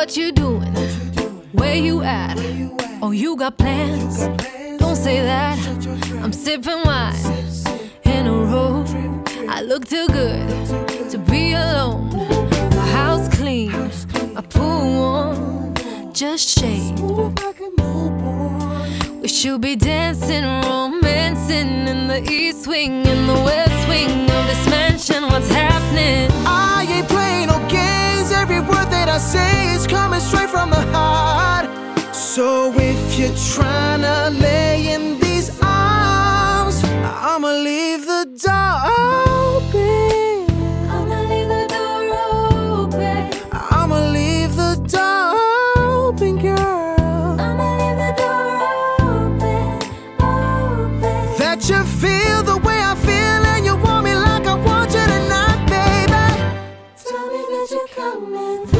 What you doing? Where you at? Oh, you got plans? Don't say that. I'm sipping wine in a row. I look too good to be alone. My house clean, my pool warm, just shade. We should be dancing, romancing in the east wing, in the west say is coming straight from the heart. So if you're trying to lay in these arms, I'ma leave the door open. I'ma leave the door open. I'ma leave the door open, girl. I'ma leave the door open, open. That you feel the way I feel and you want me like I want you tonight, baby. Tell me that you're coming.